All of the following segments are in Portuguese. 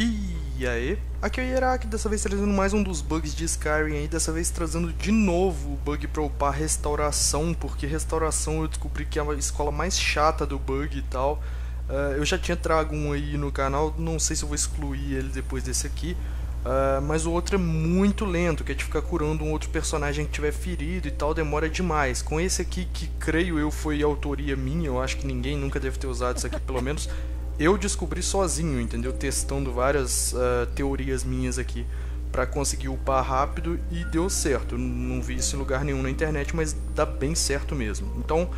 E aí? Aqui é o Ierak, dessa vez trazendo mais um dos bugs de Skyrim aí, dessa vez trazendo de novo o bug para upar restauração, porque restauração eu descobri que é a escola mais chata do bug e tal. Uh, eu já tinha trago um aí no canal, não sei se eu vou excluir ele depois desse aqui, uh, mas o outro é muito lento, que é de ficar curando um outro personagem que tiver ferido e tal, demora demais. Com esse aqui, que creio eu foi autoria minha, eu acho que ninguém nunca deve ter usado isso aqui pelo menos eu descobri sozinho, entendeu? Testando várias uh, teorias minhas aqui para conseguir upar rápido e deu certo. Não vi isso em lugar nenhum na internet, mas dá bem certo mesmo. Então,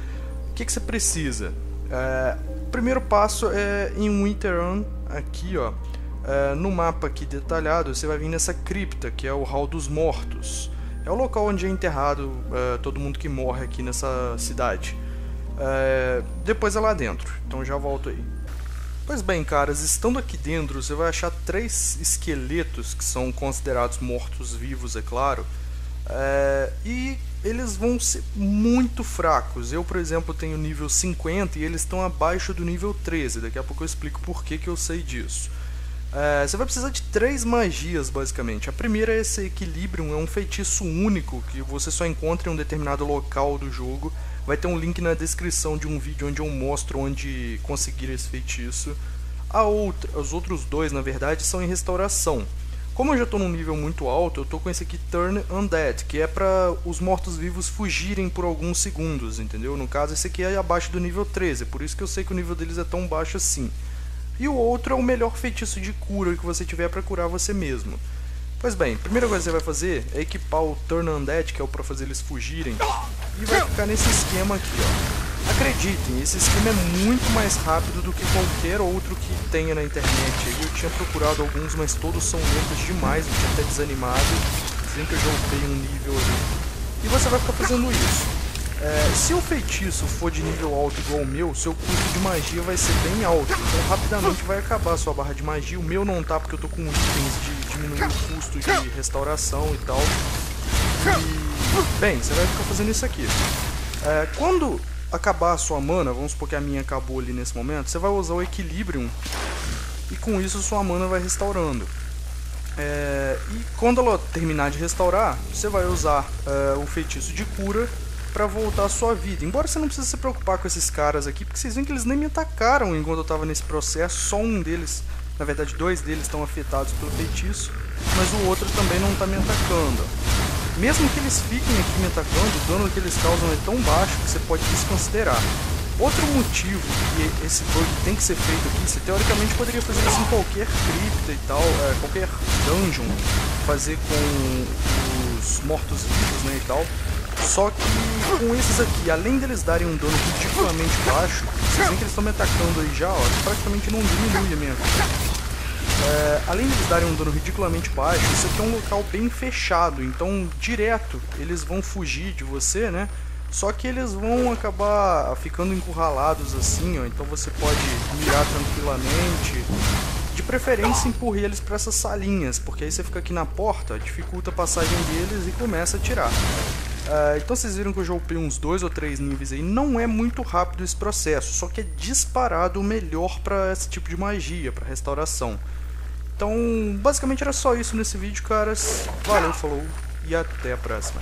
o que, que você precisa? Uh, primeiro passo é em Winterrun, aqui ó, uh, no mapa aqui detalhado, você vai vir nessa cripta, que é o Hall dos Mortos. É o local onde é enterrado todo mundo que morre aqui nessa cidade. depois é lá dentro, então já volto aí. Pois bem, caras, estando aqui dentro, você vai achar três esqueletos que são considerados mortos-vivos, é claro. É, e eles vão ser muito fracos. Eu, por exemplo, tenho nível 50 e eles estão abaixo do nível 13. Daqui a pouco eu explico por que, que eu sei disso. É, você vai precisar de três magias, basicamente. A primeira é esse Equilibrium, é um feitiço único que você só encontra em um determinado local do jogo. Vai ter um link na descrição de um vídeo onde eu mostro onde conseguir esse feitiço. A outra, os outros dois, na verdade, são em restauração. Como eu já estou num nível muito alto, eu estou com esse aqui Turn Undead, que é para os mortos-vivos fugirem por alguns segundos, entendeu? No caso, esse aqui é abaixo do nível 13, por isso que eu sei que o nível deles é tão baixo assim. E o outro é o melhor feitiço de cura que você tiver para curar você mesmo. Pois bem, a primeira coisa que você vai fazer é equipar o Turn Undead, que é o para fazer eles fugirem, e vai ficar nesse esquema aqui, ó. Acreditem, esse esquema é muito mais rápido do que qualquer outro que tenha na internet. Eu tinha procurado alguns, mas todos são lentos demais, eu tinha até desanimado, dizendo que eu já upei um nível ali. E você vai ficar fazendo isso. É, se o feitiço for de nível alto igual o meu, seu custo de magia vai ser bem alto. Então rapidamente vai acabar a sua barra de magia. O meu não tá porque eu tô com itens de diminuir o custo de restauração e tal. Bem, você vai ficar fazendo isso aqui. É, quando acabar a sua mana, vamos supor que a minha acabou ali nesse momento, você vai usar o Equilibrium e com isso sua mana vai restaurando. É, e quando ela terminar de restaurar, você vai usar é, o feitiço de cura para voltar à sua vida. Embora você não precise se preocupar com esses caras aqui, porque vocês veem que eles nem me atacaram enquanto eu estava nesse processo, só um deles, na verdade dois deles estão afetados pelo feitiço, mas o outro também não está me atacando. Mesmo que eles fiquem aqui me atacando, o dano que eles causam é tão baixo que você pode desconsiderar. Outro motivo que esse bug tem que ser feito aqui, você teoricamente poderia fazer isso em qualquer cripta e tal, é, qualquer dungeon, fazer com os mortos-vivos né, e tal, só que com esses aqui, além deles darem um dano ridiculamente baixo, vocês veem que eles estão me atacando aí já, ó, praticamente não diminui a minha vida. É, além de eles darem um dano ridiculamente baixo, isso aqui é um local bem fechado, então direto eles vão fugir de você, né? Só que eles vão acabar ficando encurralados assim, ó, então você pode mirar tranquilamente. De preferência empurre eles para essas salinhas, porque aí você fica aqui na porta, dificulta a passagem deles e começa a tirar. Uh, então vocês viram que eu já upei uns dois ou três níveis aí. Não é muito rápido esse processo, só que é disparado o melhor para esse tipo de magia, para restauração. Então, basicamente era só isso nesse vídeo, caras. Valeu, falou e até a próxima.